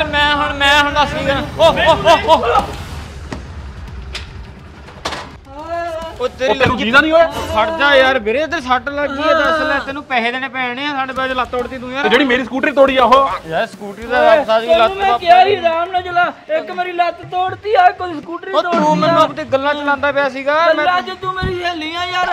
ਯਾਰ ਮੈਂ ਹੁਣ ਮੈਂ ਹੁਣ ਦੱਸ ਕੀ ਕਰਾਂ। ਓ ਓ ਓ ਓ ਉਹ ਤੇਰੀ ਤੈਨੂੰ ਲੱਗੀ ਜੀਦਾ ਨਹੀਂ ਹੋਇਆ ਖੜ ਜਾ ਯਾਰ ਵੀਰੇ ਤੇ ਸੱਟ ਲੱਗੀ ਹੈ ਦੱਸ ਲੈ ਤੈਨੂੰ ਪੈਸੇ ਦੇਣੇ ਪੈਣੇ ਆ ਸਾਡੇ ਬਾਜ ਲੱਤ ਤੋੜਦੀ ਤੂੰ ਤੇ ਯਾਰ ਜਿਹੜੀ ਮੇਰੀ ਸਕੂਟਰੀ ਤੋੜੀ ਆ ਉਹ? ਯਾਰ ਸਕੂਟਰੀ ਦਾ ਰੱਖਦਾ ਸੀ ਲੱਤ ਮੈਂ ਕਿਹਾ ਸੀ ਆਰਾਮ ਨਾਲ ਚਲਾ ਇੱਕ ਮੇਰੀ ਲੱਤ ਤੋੜਤੀ ਆ ਕੋਈ ਸਕੂਟਰੀ ਉਹ ਤੋੜਤੀ ਤੂੰ ਮੈਨੂੰ ਆਪਣੀ ਗੱਲਾਂ ਚਲਾਉਂਦਾ ਪਿਆ ਸੀਗਾ ਮੈਂ ਚ ਤੂੰ ਮੇਰੀ ਸਹੇਲੀ ਆ ਯਾਰ।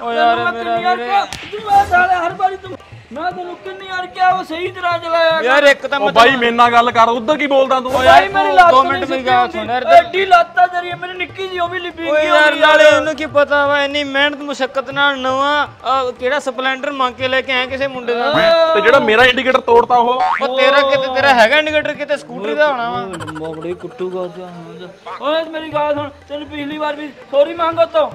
ਓ ਯਾਰ ਮੇਰਾ ਵਾਰ। ਤੂੰ ਮੈਂ ਸਾਲੇ ਹਰ ਵਾਰੀ ਤੂੰ ਮੈਂ ਤੈਨੂੰ ਕਿੰਨੀ ਵਾਰ ਕਿਹਾ ਉਹ ਸਹੀ ਤਰ੍ਹਾਂ ਚਲਾਇਆ ਕਰ। ਯਾਰ ਇੱਕ ਤਾਂ ਉਹ ਮੈਂ ਬਾਈ ਮੇਰੇ ਨਾਲ ਗੱਲ ਕਰ ਉਧਰ ਕੀ ਬੋਲਦਾ ਤੂੰ? ਭਾਈ ਮੇਰੀ ਲੱਤ ਦੋ ਨਹੀਂ ਮਿੰਟ ਮੇਰੀ ਸਿੱਧੀ ਗੱਲ। ਸੁਣ ਯਾਰ। ਐਡੀ ਲੱਤ ਆ ਤੇਰੀ ਮੇਰੀ ਨਿੱਕੀ ਜੀ ਉਹ ਵੀ ਓਏ ਗਈ ਯਾਰ ਨਾਲੇ ਉਹਨੂੰ ਕੀ ਪਤਾ ਵਾ ਇੰਨੀ ਮਿਹਨਤ ਮੁਸ਼ਕਲ ਨਾਲ ਨਵਾਂ ਕਿਹੜਾ ਸਪਲੈਂਡਰ ਮੰਗ ਕੇ ਲੈ ਕੇ ਆਇਆ ਕਿਸੇ ਮੁੰਡੇ ਦਾ? ਤੇ ਜਿਹੜਾ ਮੇਰਾ ਇੰਡੀਕੇਟਰ ਤੋੜਤਾ ਉਹ? ਉਹ ਤੇਰਾ ਕਿਤੇ ਤੇਰਾ ਹੈਗਾ ਇੰਡੀਕੇਟਰ ਕਿਤੇ? ਸਕੂਟਰੀ ਦਾ ਹੋਣਾ ਵਾ। ਮੋਬੜੇ ਕੁੱਟੂਗਾ ਜਾ ਓਏ ਮੇਰੀ ਗੱਲ ਸੁਣ ਤੈਨੂੰ ਪਿਛਲੀ ਵਾਰ ਵੀ ਸੌਰੀ ਮੰਗੋ ਤੋ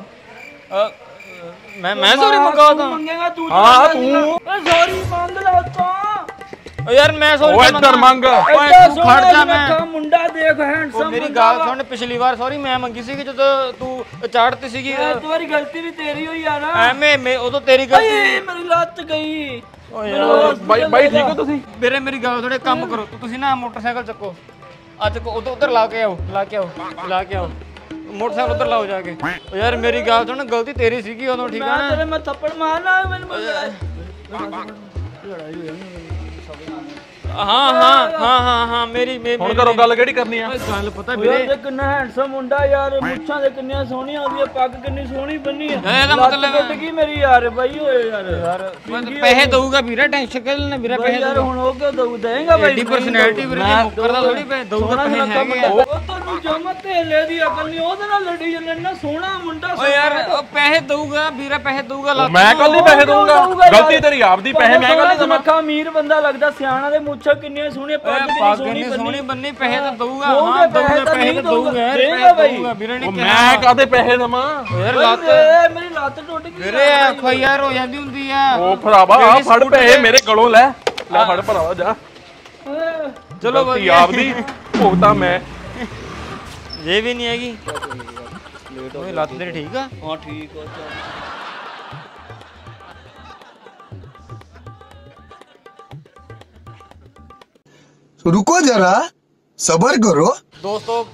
ਮੈਂ ਮੈਂ ਸੌਰੀ ਮੰਗਾ ਤਾਂ ਮੰਗੇਗਾ ਤੂੰ ਹਾਂ, ਤੂੰ। ਓਏ ਸੌਰੀ ਮੰਗ ਲੈ ਤੋ ਯਾਰ ਮੈਂ ਸੌਰੀ ਉਹ ਇੱਧਰ ਮੰਗ। ਓਏ ਤੂੰ ਖੜ ਜਾ ਮੈਂ ਮੁੰਡਾ ਦੇਖ ਉਹ ਹੈਂਡਸਮ ਮੇਰੀ ਗੱਲ ਸੁਣ ਪਿਛਲੀ ਵਾਰ ਸੌਰੀ ਮੈਂ ਮੰਗੀ ਸੀ ਕਿ ਜਦੋਂ ਤੂੰ ਚਾੜਤੀ ਸੀਗੀ। ਵਾਰੀ ਗਲਤੀ ਵੀ ਤੇਰੀ ਹੋਈ ਆ ਨਾ ਐਵੇਂ ਮੈਂ ਉਦੋਂ ਤੇਰੀ ਗਲਤੀ ਮੇਰੀ ਲੱਤ ਗਈ। ਬਾਈ ਬਾਈ ਠੀਕ ਹੋ ਤੁਸੀਂ? ਵੀਰੇ ਮੇਰੀ ਗੱਲ ਥੋੜੇ ਕੰਮ ਕਰੋ। ਤੁਸੀਂ ਨਾ ਮੋਟਰਸਾਈਕਲ ਚੱਕੋ। ਚੱਕੋ ਉਧਰ ਉਧਰ ਲਾ ਕੇ ਆਓ ਲਾ ਕੇ ਆਓ ਲਾ ਕੇ ਆਓ। ਮੋਟਰਸਾਈਕਲ ਉਧਰ ਲਾਓ ਜਾ ਕੇ। ਓ ਯਾਰ ਮੇਰੀ ਗੱਲ ਸੁਣ ਗਲਤੀ ਤੇਰੀ ਸੀਗੀ ਉਦੋਂ ਠੀਕ ਆ ਮੈਂ ਨਾ ਤੇਰੇ ਮੈਂ ਥੱਪੜ ਮਾਰਨਾ ਮੈਨੂੰ ਹਾਂ ਹਾਂ ਹਾਂ ਹਾਂ ਹਾਂ ਮੇਰੀ ਮੇ- ਹੁਣ ਮੇਰੀ ਕਰੋ ਗੱਲ ਕਿਹੜੀ ਕਰਨੀ ਆ? ਓਏ ਗੱਲ ਪਤਾ ਯਾਰ ਵੀਰੇ। ਤੇ ਕਿੰਨਾ ਹੈਂਡਸਮ ਮੁੰਡਾ ਯਾਰ ਮੁੱਛਾਂ ਦੇ ਕਿੰਨੀਆਂ ਸੋਹਣੀਆਂ ਉਹਦੀਆਂ ਪੱਗ ਕਿੰਨੀ ਸੋਹਣੀ ਬੰਨੀ ਆ। ਇਹਦਾ ਲੱਤ ਮਤਲਬ- ਟੁੱਟ ਗਈ ਮੇਰੀ ਯਾਰ ਬਾਈ ਓਏ ਯਾਰ। ਯਾਰ ਮਤਲਬ ਪੈਸੇ ਦਊਗਾ ਵੀਰੇ ਟੈਨਸ਼ਨ ਕਰ ਲੈਣਾ ਵੀਰੇ ਪੈਸੇ ਯਾਰ ਹੁਣ ਉਹ ਕਿਉਂ ਦਊ? ਦੇਂਗਾ ਬਾਈ ਐਡੀ ਪਰਸਨੈਲਿਟੀ ਵੀਰੇ ਦੀ ਮੁੱਕਰਦਾ ਥੋੜੀ ਪੈ ਦਊਗਾ ਪੈਸੇ ਹੈਗੇ ਆ। ਉਹ ਤੁਹਾਨੂੰ ਜਮਾ ਧੇਲੇ ਦੀ ਅਕਲ ਨਹੀਂ ਉਹਦੇ ਨਾਲ ਲੜੀ ਜਾਂਦੇ ਨਾ ਸੋਹਣਾ ਮੁੰਡਾ ਓ ਯਾਰ ਉਹ ਪੈਸੇ ਦਊਗਾ ਵੀਰੇ ਪੈਸੇ ਦਊਗਾ ਲੱਤ ਮੈਂ ਕੱਲ ਨਹੀਂ ਪੈਸੇ ਦਊਂਗਾ। ਯਾਰ। ਗਲਤੀ ਤੇਰੀ ਆਪਦੀ ਪੈਸੇ ਮੈਂ ਕੱਲ ਨਹੀਂ ਦਵਾਂ। ਮੱਖਾ ਅਮੀਰ ਬੰਦਾ ਲੱਗਦਾ ਸਿਆਣਾ ਦੇ ਮੁੱਛਾਂ ਕਿੰਨੀਆਂ ਸੋਹਣੀਆਂ ਪੱਗ ਪੱਗ ਸੋਹਣੀ ਸੋਹਣੀ ਬੰਨੀ ਪੈਸੇ ਤਾਂ ਦਊਗਾ ਹਾਂ ਪੈਸੇ ਦਊਗਾ ਪੈਸੇ ਯਾਰ ਦੇਗਾ ਬਾਈ। ਵੀਰੇ ਨੇ ਉਹ ਕਿਹਾ। ਮੈਂ ਕਾਦੇ ਪੈਸੇ ਦਵਾਂ? ਯਾਰ ਲੱਤ ਮੇਰੀ ਲੱਤ ਟੁੱਟ ਗਈ ਵੀਰੇ ਆਰ ਹੋ ਜਾਂਦੀ ਹੁੰਦੀ ਆ। ਉਹ ਭਰਾਵਾ ਆ ਫੜ ਪੈਸੇ ਮੇਰੇ ਕੋਲੋਂ ਲੈ। ਲੈ ਫੜ ਭਰਾਵਾ ਜਾ। ਚਲੋ ਵਧੀਆ। ਆਪਦੀ। ਭੁਗਤਾ ਮੈਂ। ਜੇ ਵੀ ਨਹੀਂ ਹੈਗੀ। ਲੇਟ ਹੋ ਗਈ। ਲੱਤ ਤੇਰੀ ਠੀਕ ਆ? ਹਾਂ ਠੀਕ ਆ ਚੱਲ। ਰੁਕੋ ਜਰਾ ਸਬਰ ਕਰੋ। ਦੋਸਤੋ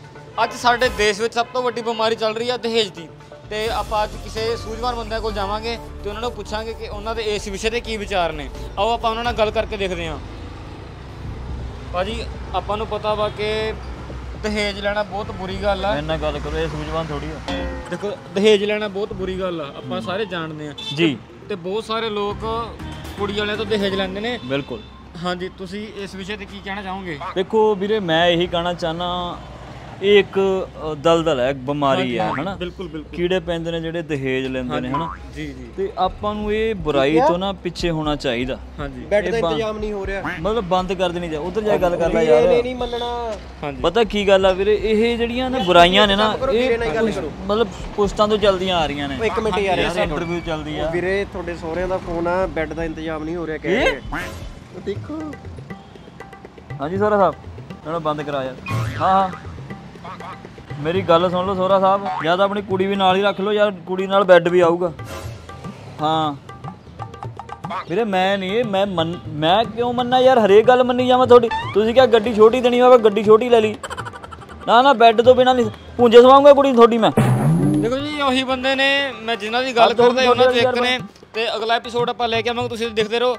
ਅੱਜ ਸਾਡੇ ਦੇਸ਼ ਵਿੱਚ ਸਭ ਤੋਂ ਵੱਡੀ ਬਿਮਾਰੀ ਚੱਲ ਰਹੀ ਹੈ ਦਹੇਜ ਦੀ। ਤੇ ਆਪਾਂ ਅੱਜ ਕਿਸੇ ਸੂਝਵਾਨ ਬੰਦੇ ਕੋਲ ਜਾਵਾਂਗੇ ਤੇ ਉਹਨਾਂ ਨੂੰ ਪੁੱਛਾਂਗੇ ਕਿ ਉਹਨਾਂ ਦੇ ਇਸ ਵਿਸ਼ੇ ਤੇ ਕੀ ਵਿਚਾਰ ਨੇ। ਆਓ ਆਪਾਂ ਉਹਨਾਂ ਨਾਲ ਗੱਲ ਕਰਕੇ ਦੇਖਦੇ ਹਾਂ। ਭਾਜੀ ਆਪਾਂ ਨੂੰ ਪਤਾ ਵਾ ਕਿ ਦਹੇਜ ਲੈਣਾ ਬਹੁਤ ਬੁਰੀ ਗੱਲ ਆ। ਇੰਨਾ ਗੱਲ ਕਰੋ ਇਹ ਸੂਝਵਾਨ ਥੋੜੀ ਆ। ਦੇਖੋ ਦਹੇਜ ਲੈਣਾ ਬਹੁਤ ਬੁਰੀ ਗੱਲ ਆ ਆਪਾਂ ਸਾਰੇ ਜਾਣਦੇ ਆ। ਜੀ। ਤੇ ਬਹੁਤ ਸਾਰੇ ਲੋਕ ਕੁੜੀ ਵਾਲਿਆਂ ਤੋਂ ਦਹੇਜ ਲੈਂਦੇ ਨੇ। ਬਿਲਕੁਲ। ਹਾਂਜੀ ਤੁਸੀਂ ਇਸ ਵਿਸ਼ੇ ਤੇ ਕੀ ਕਹਿਣਾ ਚਾਹੋਗੇ? ਦੇਖੋ ਵੀਰੇ ਮੈਂ ਇਹੀ ਕਹਿਣਾ ਚਾਹਨਾ ਇਹ ਇੱਕ ਦਲਦਲ ਹੈ ਇੱਕ ਬਿਮਾਰੀ ਹੈ ਹਨਾ? ਬਿਲਕੁਲ ਬਿਲਕੁਲ। ਕੀੜੇ ਪੈਂਦੇ ਨੇ ਜਿਹੜੇ ਦਹੇਜ ਲੈਂਦੇ ਨੇ ਹਨਾ? ਜੀ ਜੀ। ਤੇ ਆਪਾਂ ਨੂੰ ਇਹ ਬੁਰਾਈ ਤੋਂ ਨਾ ਪਿੱਛੇ ਹੋਣਾ ਚਾਹੀਦਾ। ਹਾਂਜੀ। ਬੈੱਡ ਦਾ ਇੰਤਜ਼ਾਮ ਨਹੀਂ ਹੋ ਰਿਹਾ। ਮਤਲਬ ਬੰਦ ਕਰ ਦੇਣੀ ਚਾਹੀਦੀ। ਉਧਰ ਜਾ ਕੇ ਗੱਲ ਕਰ ਲੈ ਯਾਰ। ਇਹ ਨਹੀਂ ਮੰਨਣਾ। ਪਤਾ ਕੀ ਗੱਲ ਆ ਵੀਰੇ? ਇਹ ਜਿਹੜੀਆਂ ਨੇ ਬੁਰਾਈਆਂ ਨੇ ਨਾ ਇਹ ਮਤਲਬ ਪੁਸਤਾਂ ਤੋਂ ਚੱਲਦੀਆਂ ਆ ਰਹੀਆਂ ਨੇ। ਇੱਕ ਮਿੰਟ ਯਾਰ ਇਹ ਇੰਟਰਵਿਊ ਚੱਲਦੀ ਆ। ਵੀਰੇ ਤੁਹਾਡੇ ਸਹੁਰਿਆਂ ਦਾ ਫੋਨ ਆ ਬੈੱਡ ਦਾ ਇੰਤਜ਼ਾਮ ਨਹੀਂ ਹੋ ਰਿਹਾ ਕਹਿ ਰਹੇ ਦੇਖੋ। ਹਾਂਜੀ ਸੋਹਰਾ ਸਾਹਿਬ। ਇਹਨਾਂ ਬੰਦ ਕਰਾ ਯਾਰ। ਹਾਂ ਹਾਂ। ਮੇਰੀ ਗੱਲ ਸੁਣ ਲਓ ਸੋਹਰਾ ਸਾਹਿਬ ਜਾਂ ਤਾਂ ਆਪਣੀ ਕੁੜੀ ਵੀ ਨਾਲ ਹੀ ਰੱਖ ਲਓ ਯਾਰ ਕੁੜੀ ਨਾਲ ਬੈੱਡ ਵੀ ਆਊਗਾ। ਹਾਂ। ਵੀਰੇ ਮੈਂ ਨਹੀਂ ਮੈਂ ਮੈਂ ਕਿਉਂ ਮੰਨਾ ਯਾਰ? ਹਰੇਕ ਗੱਲ ਮੰਨੀ ਜਾਵਾਂ ਤੁਹਾਡੀ। ਤੁਸੀਂ ਕਿਹਾ ਗੱਡੀ ਛੋਟੀ ਦੇਣੀ ਹੋਵੇ ਗੱਡੀ ਛੋਟੀ ਲੈ ਲਈ। ਨਾ ਨਾ ਬੈੱਡ ਤੋਂ ਬਿਨਾਂ ਨਹੀਂ ਪੁੰਜੇ ਸਵਾਉਂਗਾ ਕੁੜੀ ਤੁਹਾਡੀ ਮੈਂ। ਦੇਖੋ ਜੀ ਉਹੀ ਬੰਦੇ ਨੇ ਮੈਂ ਜਿਨ੍ਹਾਂ ਦੀ ਗੱਲ ਕਰਦਾ ਉਹਨਾਂ ਚੋਂ ਇੱਕ ਨੇ ਤੇ ਅਗਲਾ ਐਪੀਸੋਡ ਆਪਾਂ ਲੈ ਕੇ ਆਵਾਂਗੇ ਤੁਸੀਂ ਦੇਖਦੇ ਰਹੋ।